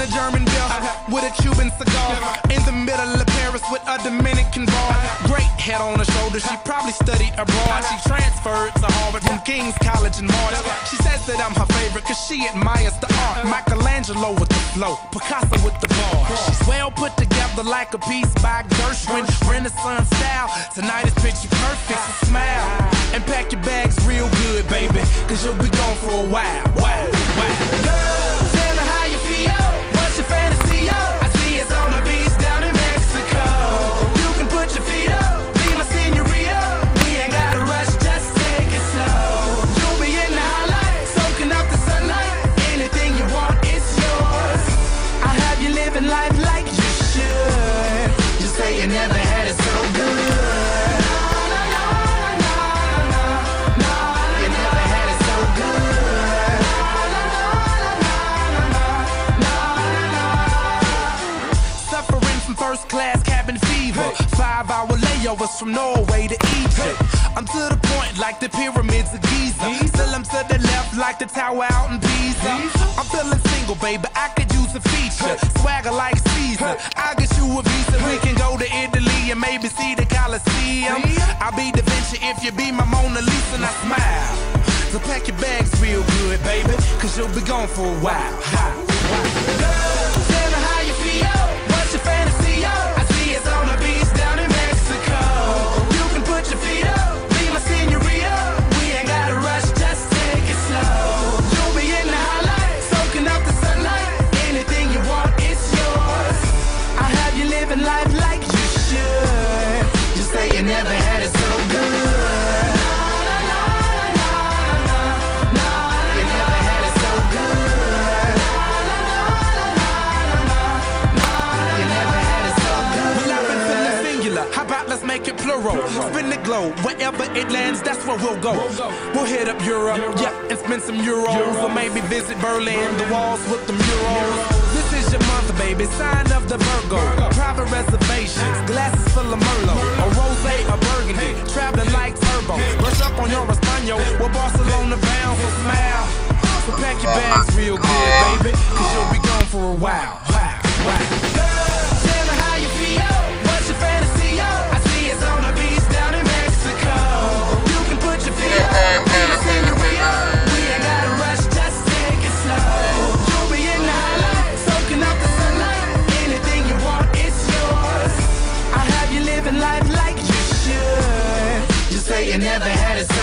a German beer with a Cuban cigar. In the middle of Paris with a Dominican bar. Great head on her shoulder, she probably studied abroad. She transferred to Harvard from King's College in March. She says that I'm her favorite cause she admires the art. Michelangelo with the flow, Picasso with the bar. She's well put together like a piece by Gershwin. Renaissance style. Tonight is picture perfect, so smile. And pack your bags real good, baby. Cause you'll be gone for a while. You never had it so good. First class cabin fever. Five hour layovers from Norway to Egypt. I'm to the point like the pyramids of Giza. Still I'm to the left like the tower out in Pisa. I'm feeling single, baby. I could use a feature. Swagger like a visa. We can go to Italy and maybe see the Colosseum. I'll be Da Vinci if you be my Mona Lisa and I smile. So pack your bags real good, baby. Cause you'll be gone for a while. Never had it so good. Let's make it plural? Spin the globe. Wherever it lands, that's where we'll go. We'll hit up Europe, yeah, and spend some euros. Or maybe visit Berlin, the walls with the murals. This is your month, baby. Sign of the Virgo. Private reservations, glasses full of Merlot. Burgundy. Traveling like turbo. Brush up on your Espanol. We're Barcelona bound, so smile. So pack your bags real good, baby. Cause you'll be gone for a while. Wow, wow. you never had a